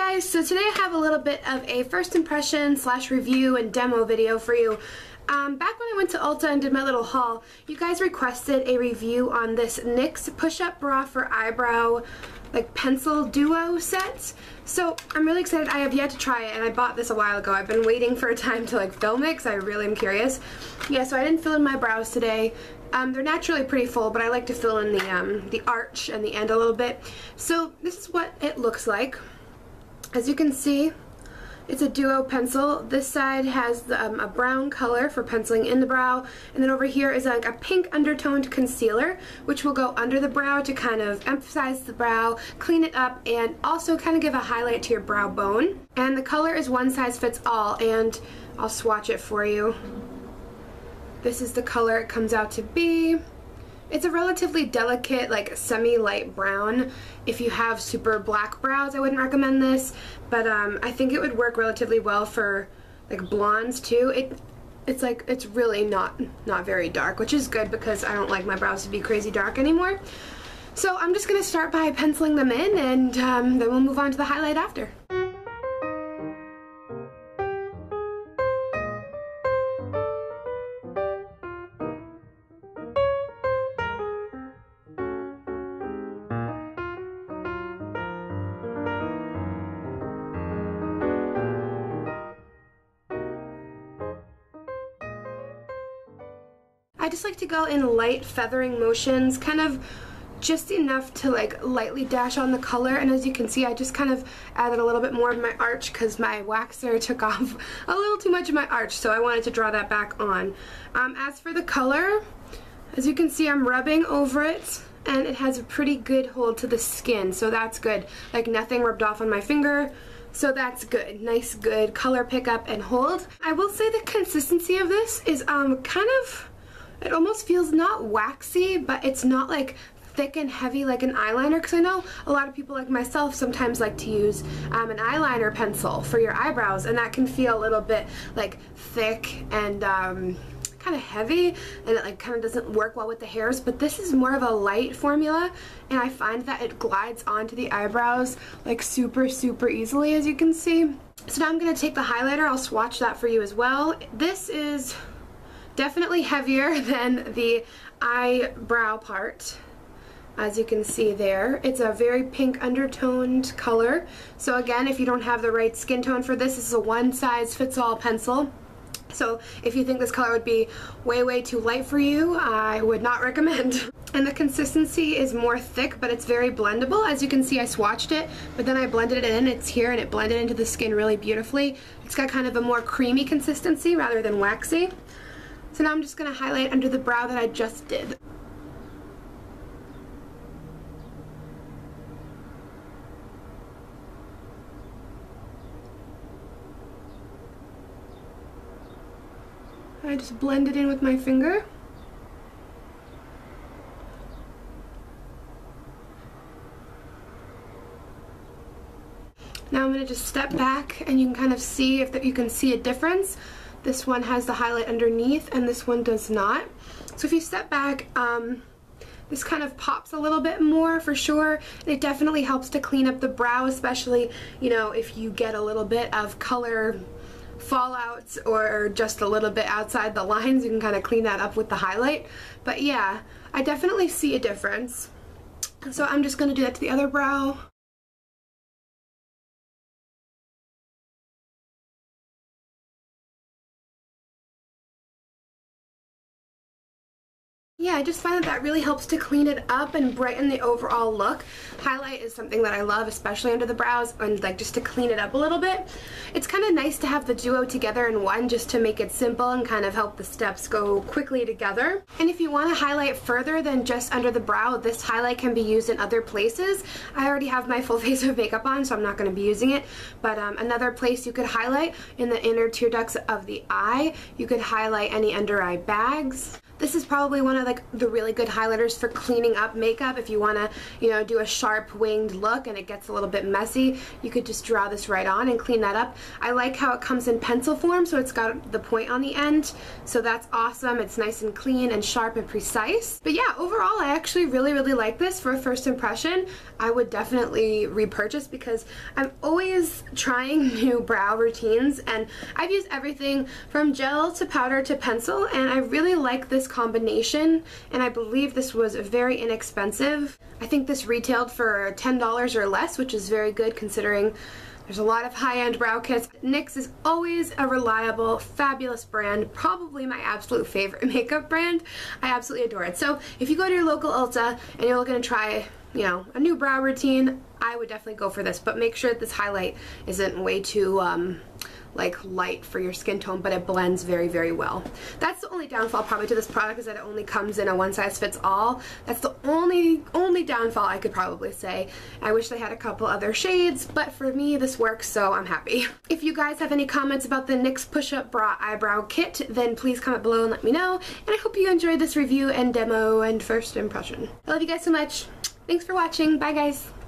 guys, so today I have a little bit of a first impression slash review and demo video for you. Um, back when I went to Ulta and did my little haul, you guys requested a review on this NYX push-up bra for eyebrow like pencil duo set. So I'm really excited. I have yet to try it and I bought this a while ago. I've been waiting for a time to like film it because I really am curious. Yeah, so I didn't fill in my brows today. Um, they're naturally pretty full, but I like to fill in the, um, the arch and the end a little bit. So this is what it looks like. As you can see, it's a duo pencil. This side has um, a brown color for penciling in the brow, and then over here is like a pink undertoned concealer, which will go under the brow to kind of emphasize the brow, clean it up, and also kind of give a highlight to your brow bone. And the color is one size fits all, and I'll swatch it for you. This is the color it comes out to be. It's a relatively delicate, like semi-light brown. If you have super black brows, I wouldn't recommend this, but um, I think it would work relatively well for like blondes too. It, it's like, it's really not, not very dark, which is good because I don't like my brows to be crazy dark anymore. So I'm just to start by penciling them in and um, then we'll move on to the highlight after. Just like to go in light feathering motions, kind of just enough to like lightly dash on the color and as you can see I just kind of added a little bit more of my arch because my waxer took off a little too much of my arch so I wanted to draw that back on. Um, as for the color, as you can see I'm rubbing over it and it has a pretty good hold to the skin so that's good. Like nothing rubbed off on my finger so that's good. Nice good color pickup and hold. I will say the consistency of this is um, kind of it almost feels not waxy, but it's not like thick and heavy like an eyeliner because I know a lot of people like myself sometimes like to use um, an eyeliner pencil for your eyebrows and that can feel a little bit like thick and um, kind of heavy and it like kind of doesn't work well with the hairs but this is more of a light formula and I find that it glides onto the eyebrows like super super easily as you can see. So now I'm going to take the highlighter, I'll swatch that for you as well. This is Definitely heavier than the eyebrow part as you can see there. It's a very pink undertoned color. So again, if you don't have the right skin tone for this, this is a one size fits all pencil. So if you think this color would be way, way too light for you, I would not recommend. And the consistency is more thick, but it's very blendable. As you can see, I swatched it, but then I blended it in. It's here, and it blended into the skin really beautifully. It's got kind of a more creamy consistency rather than waxy. So now I'm just going to highlight under the brow that I just did. I just blend it in with my finger. Now I'm going to just step back and you can kind of see if you can see a difference. This one has the highlight underneath and this one does not. So if you step back, um, this kind of pops a little bit more for sure. It definitely helps to clean up the brow, especially, you know, if you get a little bit of color fallouts or just a little bit outside the lines, you can kind of clean that up with the highlight. But yeah, I definitely see a difference. So I'm just going to do that to the other brow. Yeah, I just find that that really helps to clean it up and brighten the overall look. Highlight is something that I love, especially under the brows, and like just to clean it up a little bit. It's kind of nice to have the duo together in one just to make it simple and kind of help the steps go quickly together. And if you want to highlight further than just under the brow, this highlight can be used in other places. I already have my full face of makeup on, so I'm not going to be using it. But um, another place you could highlight in the inner tear ducts of the eye, you could highlight any under eye bags. This is probably one of like the really good highlighters for cleaning up makeup. If you want to, you know, do a sharp winged look and it gets a little bit messy, you could just draw this right on and clean that up. I like how it comes in pencil form, so it's got the point on the end. So that's awesome. It's nice and clean and sharp and precise. But yeah, overall, I actually really, really like this for a first impression. I would definitely repurchase because I'm always trying new brow routines and I've used everything from gel to powder to pencil and I really like this combination and I believe this was very inexpensive. I think this retailed for $10 or less which is very good considering there's a lot of high-end brow kits. NYX is always a reliable, fabulous brand, probably my absolute favorite makeup brand. I absolutely adore it. So if you go to your local Ulta and you're looking to try you know, a new brow routine, I would definitely go for this, but make sure that this highlight isn't way too, um, like light for your skin tone, but it blends very, very well. That's the only downfall probably to this product is that it only comes in a one size fits all. That's the only, only downfall I could probably say. I wish they had a couple other shades, but for me this works, so I'm happy. If you guys have any comments about the NYX Push-Up Bra Eyebrow Kit, then please comment below and let me know. And I hope you enjoyed this review and demo and first impression. I love you guys so much. Thanks for watching. Bye guys.